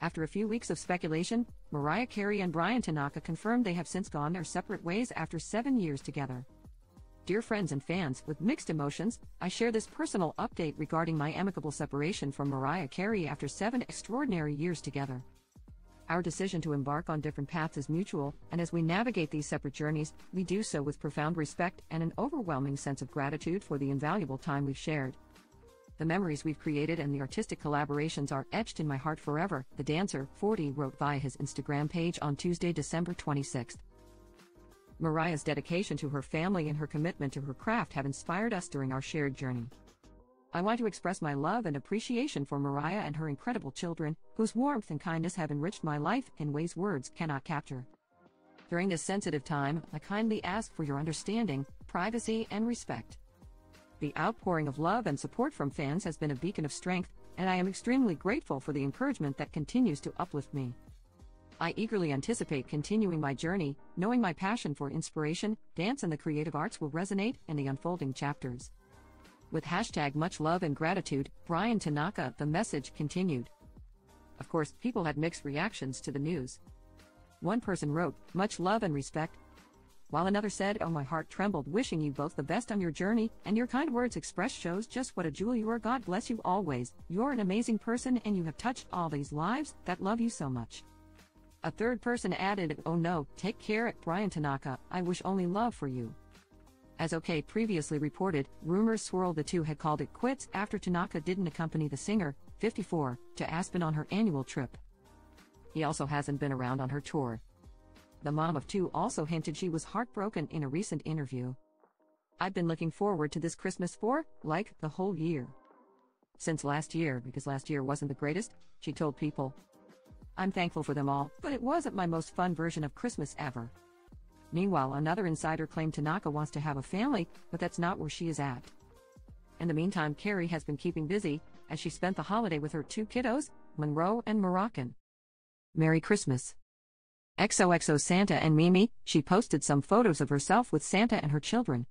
After a few weeks of speculation, Mariah Carey and Bryan Tanaka confirmed they have since gone their separate ways after seven years together. Dear friends and fans, with mixed emotions, I share this personal update regarding my amicable separation from Mariah Carey after seven extraordinary years together. Our decision to embark on different paths is mutual, and as we navigate these separate journeys, we do so with profound respect and an overwhelming sense of gratitude for the invaluable time we've shared. The memories we've created and the artistic collaborations are etched in my heart forever, the dancer, 40, wrote via his Instagram page on Tuesday, December 26. Mariah's dedication to her family and her commitment to her craft have inspired us during our shared journey. I want to express my love and appreciation for Mariah and her incredible children, whose warmth and kindness have enriched my life in ways words cannot capture. During this sensitive time, I kindly ask for your understanding, privacy, and respect. The outpouring of love and support from fans has been a beacon of strength, and I am extremely grateful for the encouragement that continues to uplift me. I eagerly anticipate continuing my journey, knowing my passion for inspiration, dance, and the creative arts will resonate in the unfolding chapters. With hashtag much love and gratitude, Bryan Tanaka, the message continued. Of course, people had mixed reactions to the news. One person wrote, Much love and respect. While another said, Oh, my heart trembled, wishing you both the best on your journey, and your kind words expressed shows just what a jewel you are. God bless you always. You're an amazing person, and you have touched all these lives that love you so much. A third person added, Oh no, take care, Bryan Tanaka, I wish only love for you. As OK previously reported, rumors swirled the two had called it quits after Tanaka didn't accompany the singer, 54, to Aspen on her annual trip. He also hasn't been around on her tour. The mom of two also hinted she was heartbroken in a recent interview. I've been looking forward to this Christmas for, like, the whole year. Since last year, because last year wasn't the greatest, she told people. I'm thankful for them all, but it wasn't my most fun version of Christmas ever. Meanwhile, another insider claimed Tanaka wants to have a family, but that's not where she is at. In the meantime, Carey has been keeping busy, as she spent the holiday with her two kiddos, Monroe and Moroccan. Merry Christmas. XOXO Santa and Mimi, she posted some photos of herself with Santa and her children.